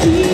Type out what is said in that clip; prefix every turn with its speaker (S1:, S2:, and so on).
S1: keep